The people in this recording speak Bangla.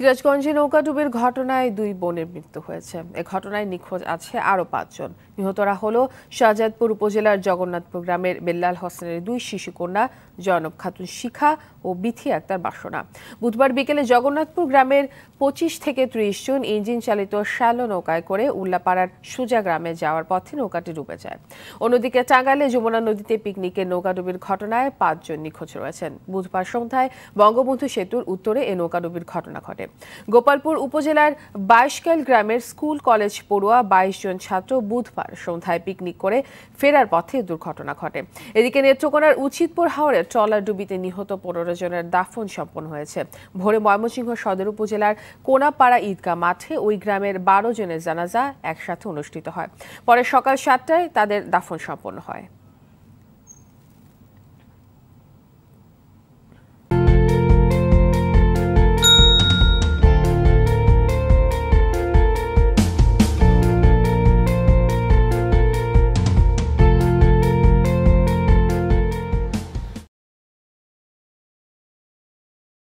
সিরাজগঞ্জে নৌকাডুবির ঘটনায় দুই বোনের মৃত্যু হয়েছে। এ ঘটনায় নিখোঁজ আছে আরও পাঁচজন। নিহতরা হল শাহজাদপুর উপজেলার জগন্নাথপুর গ্রামের বেল্লাল হোসেনের দুই শিশুকন্যা, জয়নব খাতুন শিখা ও বিথি আক্তার বাসনা। বুধবার বিকেলে জগন্নাথপুর গ্রামের পঁচিশ থেকে ত্রিশ জন ইঞ্জিন চালিত শ্যালো নৌকায় করে উল্লাপাড়ার সুজা গ্রামে যাওয়ার পথে নৌকাটি ডুবে যায়। অন্যদিকে টাঙ্গাইলে যমুনা নদীতে পিকনিকের নৌকাডুবির ঘটনায় পাঁচজন নিখোঁজ রয়েছেন। বুধবার সন্ধ্যায় বঙ্গবন্ধু সেতুর উত্তরে এ নৌকাডুবির ঘটনা ঘটে। গোপালপুর উপজেলার বাইশকাইল গ্রামের স্কুল কলেজ পড়ুয়া বাইশ জন ছাত্র বুধবার সন্ধ্যায় পিকনিক করে ফেরার পথে দুর্ঘটনা ঘটে। এদিকে নেত্রকোনার উচিতপুর হাওড়ে ট্রলার ডুবিতে নিহত পনেরো জনের দাফন সম্পন্ন হয়েছে। ভোরে ময়মনসিংহ সদর উপজেলার কোনাপাড়া ঈদগাহ মাঠে ওই গ্রামের বারো জনের জানাজা একসাথে অনুষ্ঠিত হয়। পরে সকাল সাতটায় তাদের দাফন সম্পন্ন হয়।